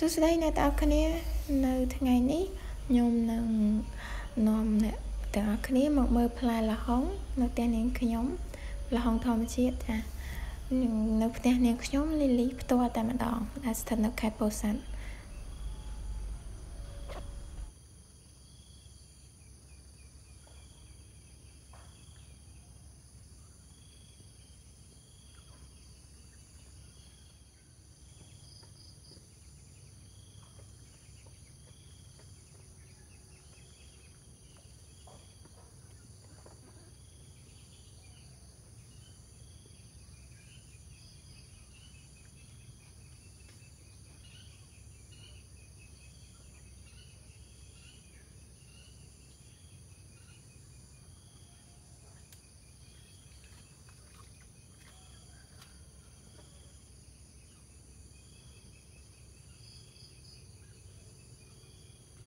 សួស្តីអ្នកទាំងអស់គ្នា នៅថ្ងៃនេះខ្ញុំនឹងនាំអ្នកទាំងអស់គ្នាមកមើលផ្លែលហុងនៅផ្ទះនាងខ្ញុំលហុងធម្មជាតិចានៅផ្ទះនាងខ្ញុំលីលីផ្ទាល់តែម្ដងដែលស្ថិតនៅខេត្តពោធិ៍សាត់